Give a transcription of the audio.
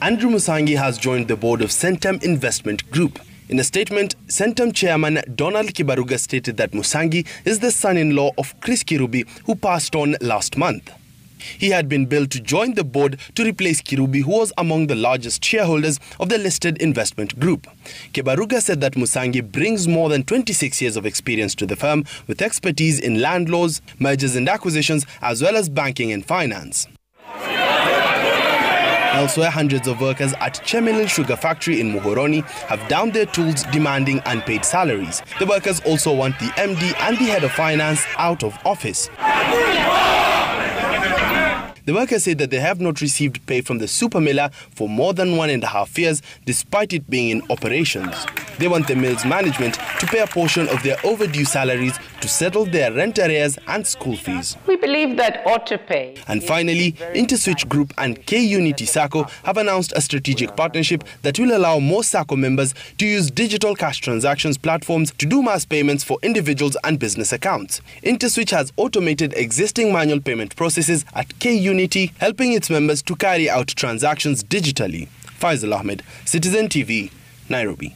Andrew Musangi has joined the board of Centum Investment Group. In a statement, Centum chairman Donald Kaberuka stated that Musangi is the son-in-law of Chris Kirubi, who passed on last month. He had been billed to join the board to replace Kirubi, who was among the largest shareholders of the listed investment group. Kaberuka said that Musangi brings more than 26 years of experience to the firm with expertise in land laws, mergers and acquisitions, as well as banking and finance. Elsewhere, hundreds of workers at Chemelil Sugar Factory in Muhoroni have downed their tools demanding unpaid salaries. The workers also want the MD and the head of finance out of office. The workers say that they have not received pay from the super miller for more than one and a half years, despite it being in operations. They want the mill's management to pay a portion of their overdue salaries to settle their rent arrears and school fees. We believe that auto pay. And finally, InterSwitch Group and K Unity Sacco have announced a strategic partnership that will allow more Sacco members to use digital cash transactions platforms to do mass payments for individuals and business accounts. InterSwitch has automated existing manual payment processes at K Unity, helping its members to carry out transactions digitally. Faisal Ahmed, Citizen TV, Nairobi.